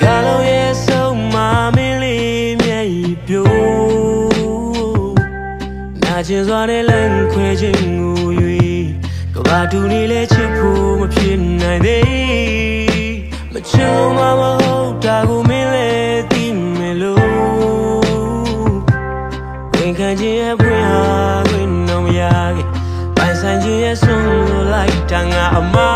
ကားလုံးရဲ့ဆုံးမမင်းလေးမျက်ရည်ပြိုးနာကျင်စွာနဲ့လမ်းခွဲခြင်းကို၍ကဘာတူနေလဲချစ်ဖို့မဖြစ်နိုင်သေးမချုံမမဟုတ်တာကိုမင်းလည်းသိမယ်လို့ဝင်ခံခြင်းရဲ့ဖွင့်ဟာခွင့်တော့မရခဲ့ပိုင်ဆိုင်ခြင်းရဲ့ဆုံးလို့လိုက်တာငါအမား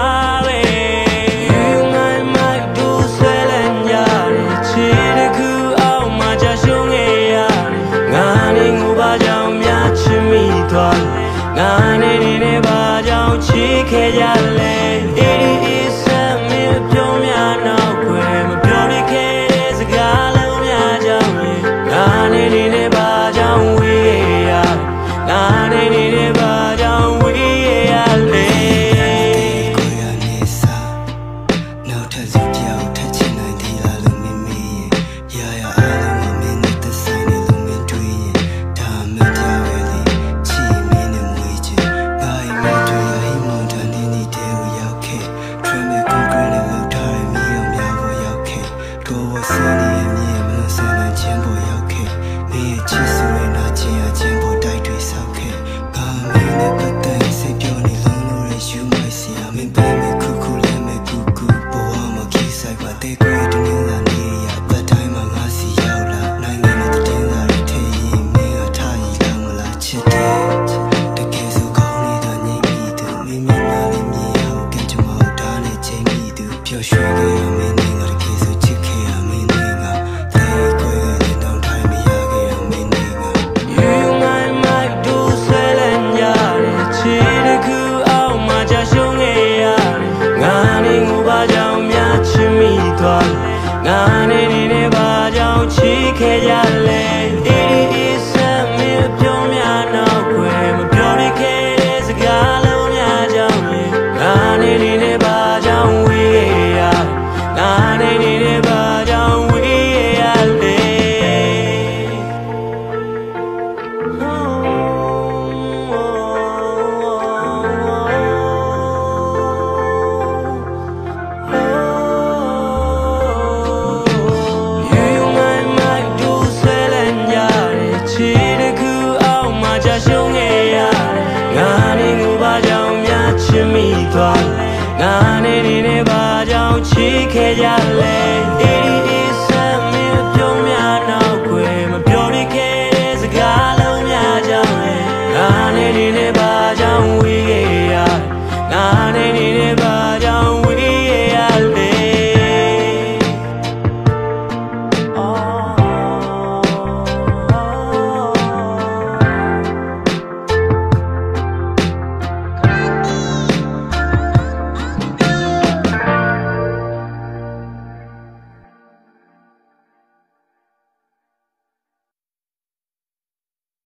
င့်ချ ငါနေနေ နဲ့ဘာကြောင့်ချစ်ခဲ့ကြလဲအေးအေးဆမ်းမင်းပြောများနောက်ွယ်မပြောရခဲ့တဲ့စကားလုံးများကြောင့်ငါနေနေနဲ့ဘာကြောင့်ဝေးရငါနေနေ စ်မိသွားငါနေနေနဲ့ဘာကြောင့်ချစ်ခဲ့ကြလဲ